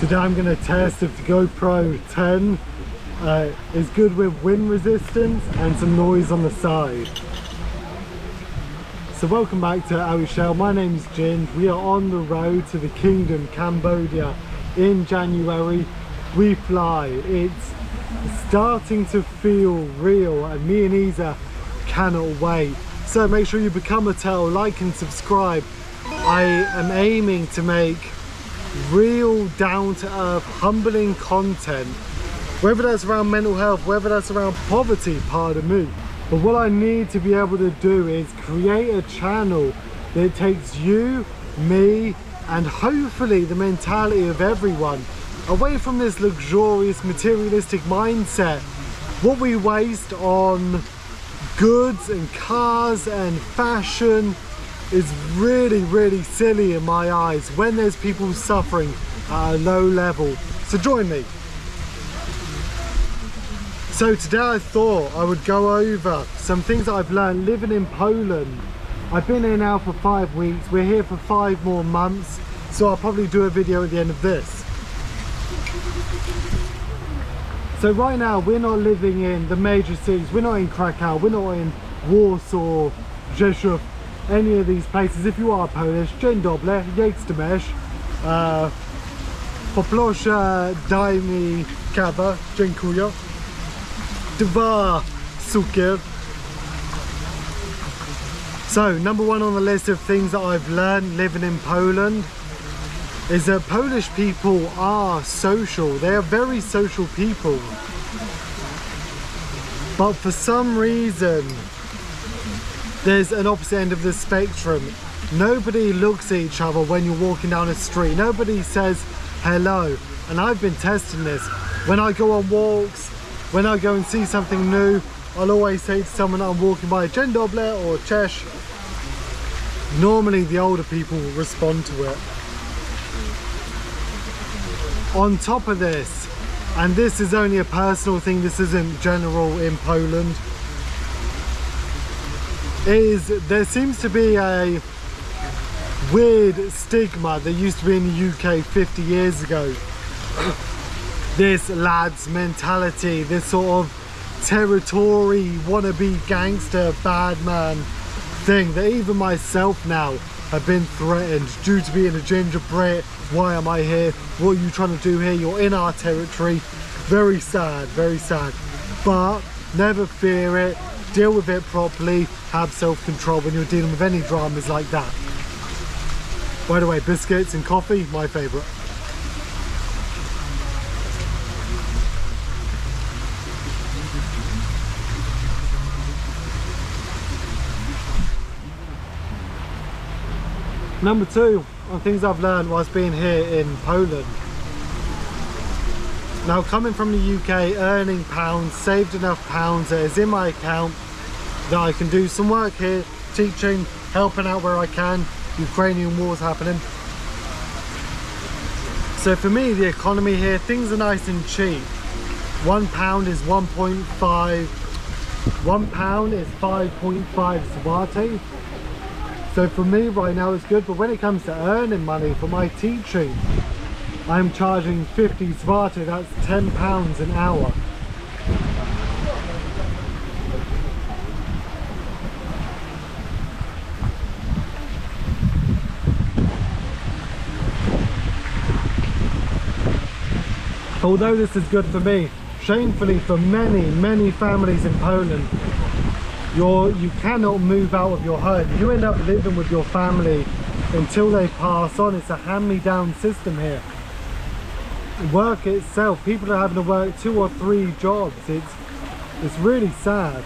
Today I'm going to test if the GoPro 10 uh, is good with wind resistance and some noise on the side. So welcome back to Ao Shell. My name is Jin. We are on the road to the Kingdom, Cambodia in January. We fly. It's starting to feel real and me and Isa cannot wait. So make sure you become a tell, like and subscribe. I am aiming to make real down-to-earth humbling content whether that's around mental health whether that's around poverty pardon me. But what I need to be able to do is create a channel that takes you me and hopefully the mentality of everyone away from this luxurious materialistic mindset. What we waste on goods and cars and fashion is really, really silly in my eyes when there's people suffering at a low level. So join me. So today I thought I would go over some things that I've learned living in Poland. I've been here now for five weeks. We're here for five more months. So I'll probably do a video at the end of this. So right now we're not living in the major cities. We're not in Krakow. We're not in Warsaw, Rzeszów, any of these places. If you are Polish, dzień dobry, jestem uh, Poproszę daj mi kawę, dziękuję. Dwa cukier. So, number one on the list of things that I've learned living in Poland is that Polish people are social. They are very social people. But for some reason, there's an opposite end of the spectrum. Nobody looks at each other when you're walking down a street. Nobody says hello. And I've been testing this. When I go on walks, when I go and see something new, I'll always say to someone I'm walking by, Dzień dobry or Cześć. Normally the older people respond to it. On top of this, and this is only a personal thing, this isn't general in Poland, is there seems to be a weird stigma that used to be in the UK 50 years ago. this lads mentality, this sort of territory wannabe gangster bad man thing that even myself now have been threatened due to being a ginger Brit. Why am I here? What are you trying to do here? You're in our territory. Very sad, very sad. But never fear it deal with it properly, have self-control when you're dealing with any dramas like that. By the way, biscuits and coffee, my favourite. Number two, on things I've learned whilst being here in Poland now coming from the UK, earning pounds, saved enough pounds that is in my account that I can do some work here, teaching, helping out where I can, Ukrainian wars happening. So for me, the economy here, things are nice and cheap. One pound is 1.5, one pound is 5.5 zloty. So for me right now it's good, but when it comes to earning money for my teaching, I'm charging 50 zloty, that's 10 pounds an hour. Although this is good for me, shamefully for many, many families in Poland, you're, you cannot move out of your home. You end up living with your family until they pass on. It's a hand-me-down system here work itself. People are having to work two or three jobs. It's it's really sad.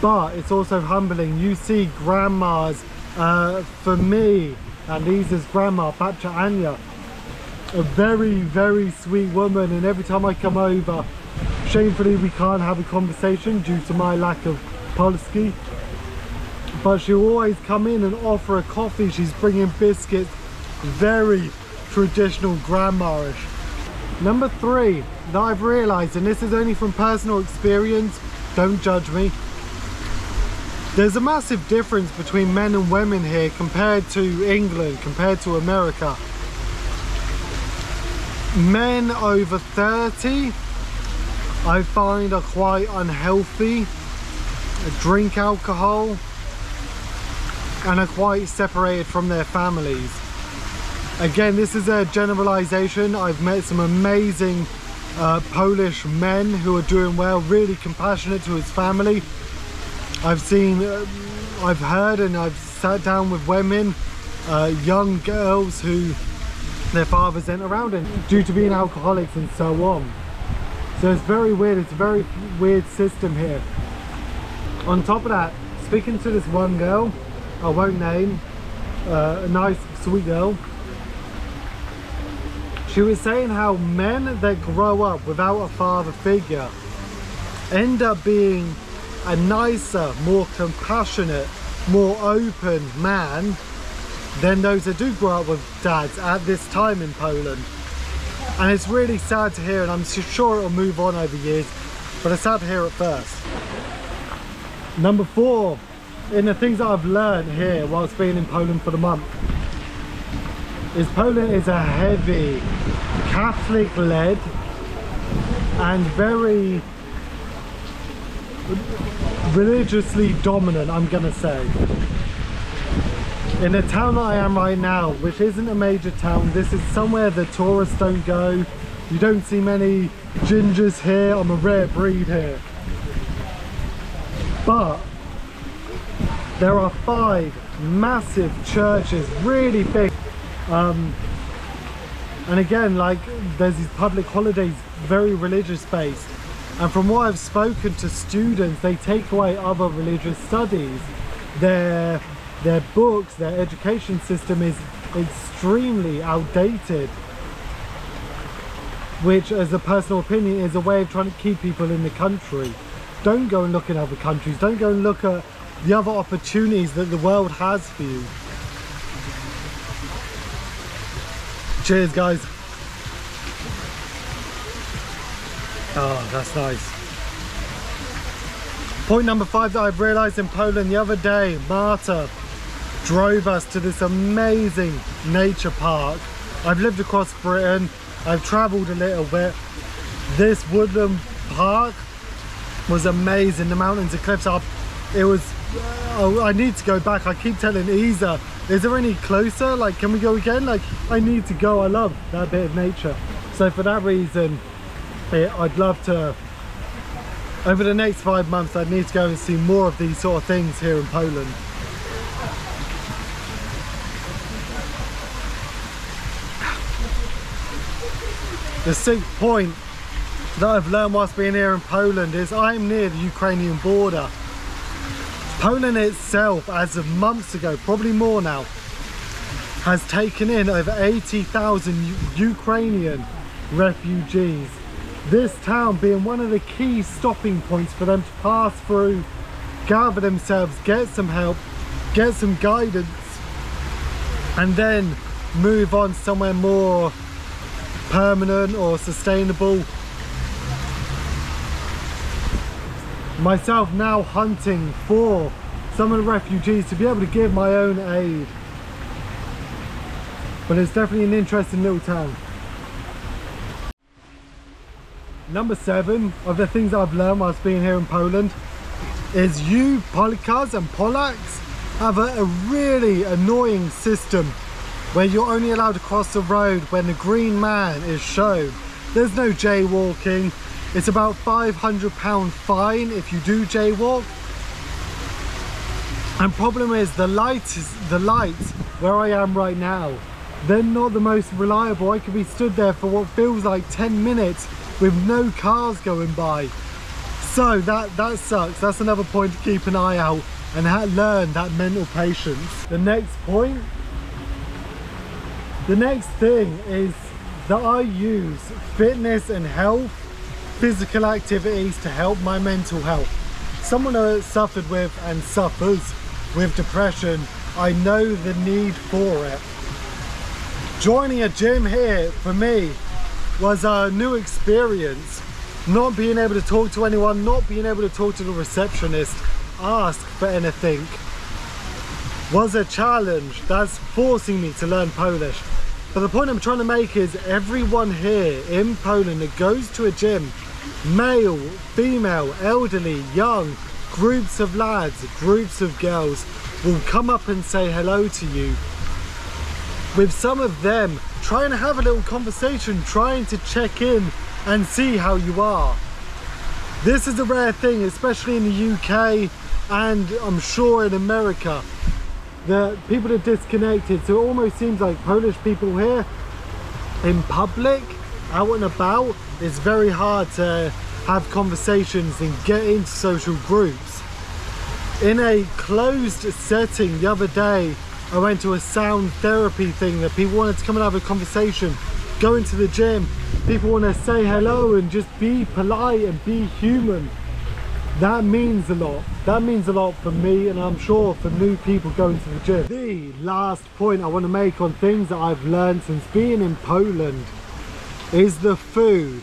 But it's also humbling. You see grandmas uh, for me and Lisa's grandma Babcia Anya a very very sweet woman. And every time I come over shamefully we can't have a conversation due to my lack of Polski. But she'll always come in and offer a coffee. She's bringing biscuits very traditional grandma-ish. Number three that I've realized, and this is only from personal experience, don't judge me. There's a massive difference between men and women here compared to England, compared to America. Men over 30 I find are quite unhealthy, drink alcohol, and are quite separated from their families. Again, this is a generalization. I've met some amazing uh, Polish men who are doing well, really compassionate to his family. I've seen, uh, I've heard and I've sat down with women, uh, young girls who their fathers ain't around and due to being alcoholics and so on. So it's very weird, it's a very weird system here. On top of that, speaking to this one girl, I won't name, uh, a nice sweet girl, she was saying how men that grow up without a father figure end up being a nicer, more compassionate, more open man than those that do grow up with dads at this time in Poland. And it's really sad to hear and I'm sure it'll move on over years but it's sad to hear it first. Number four in the things that I've learned here whilst being in Poland for the month is Poland is a heavy Catholic led and very religiously dominant I'm gonna say in the town I am right now, which isn't a major town, this is somewhere the tourists don't go. You don't see many gingers here. I'm a rare breed here. But there are five massive churches, really big. Um, and again, like there's these public holidays, very religious based. And from what I've spoken to students, they take away other religious studies. They're their books, their education system is extremely outdated which as a personal opinion is a way of trying to keep people in the country don't go and look in other countries don't go and look at the other opportunities that the world has for you cheers guys oh that's nice point number five that I've realized in Poland the other day Marta drove us to this amazing nature park. I've lived across Britain, I've travelled a little bit. This woodland park was amazing, the mountains and cliffs up. It was, oh, I need to go back. I keep telling Isa, is there any closer? Like, can we go again? Like, I need to go. I love that bit of nature. So for that reason, it, I'd love to, over the next five months, I'd need to go and see more of these sort of things here in Poland. The sixth point that I've learned whilst being here in Poland is I'm near the Ukrainian border. Poland itself, as of months ago, probably more now, has taken in over 80,000 Ukrainian refugees. This town being one of the key stopping points for them to pass through, gather themselves, get some help, get some guidance, and then move on somewhere more permanent or sustainable. Myself now hunting for some of the refugees to be able to give my own aid. But it's definitely an interesting little town. Number seven of the things I've learned whilst being here in Poland is you Polkas and Polacks have a, a really annoying system where you're only allowed to cross the road when the green man is shown. There's no jaywalking. It's about £500 fine if you do jaywalk. And problem is the lights, the lights where I am right now, they're not the most reliable. I could be stood there for what feels like 10 minutes with no cars going by. So that, that sucks. That's another point to keep an eye out and learn that mental patience. The next point the next thing is that I use fitness and health, physical activities to help my mental health. Someone who suffered with and suffers with depression, I know the need for it. Joining a gym here for me was a new experience. Not being able to talk to anyone, not being able to talk to the receptionist. ask for anything was a challenge that's forcing me to learn Polish. But the point I'm trying to make is everyone here in Poland that goes to a gym, male, female, elderly, young, groups of lads, groups of girls, will come up and say hello to you. With some of them, trying to have a little conversation, trying to check in and see how you are. This is a rare thing, especially in the UK and I'm sure in America the people are disconnected so it almost seems like Polish people here in public out and about it's very hard to have conversations and get into social groups. In a closed setting the other day I went to a sound therapy thing that people wanted to come and have a conversation go into the gym. People want to say hello and just be polite and be human. That means a lot. That means a lot for me and I'm sure for new people going to the gym. The last point I want to make on things that I've learned since being in Poland is the food.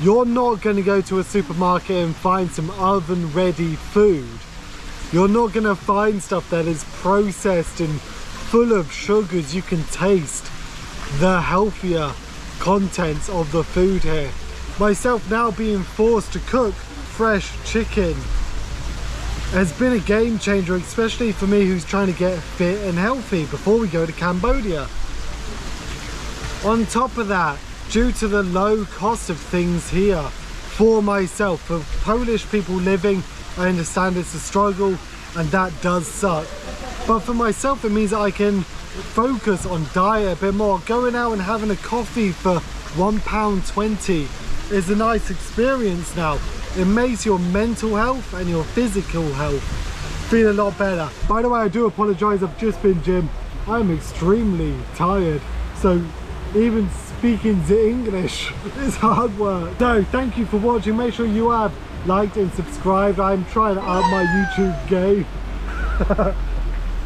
You're not going to go to a supermarket and find some oven ready food. You're not going to find stuff that is processed and full of sugars. You can taste the healthier contents of the food here. Myself now being forced to cook fresh chicken has been a game changer, especially for me who's trying to get fit and healthy before we go to Cambodia. On top of that, due to the low cost of things here for myself, for Polish people living, I understand it's a struggle and that does suck. But for myself, it means that I can focus on diet a bit more. Going out and having a coffee for £1.20 is a nice experience now it makes your mental health and your physical health feel a lot better. By the way, I do apologize, I've just been gym. I'm extremely tired. So even speaking the English is hard work. So thank you for watching. Make sure you have liked and subscribed. I'm trying to up my YouTube game.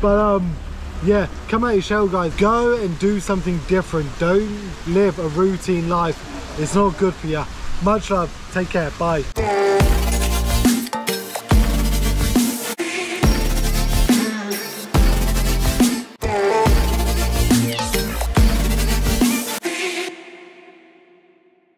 but um, yeah, come out your shell guys. Go and do something different. Don't live a routine life. It's not good for you. Much love. Take care. Bye.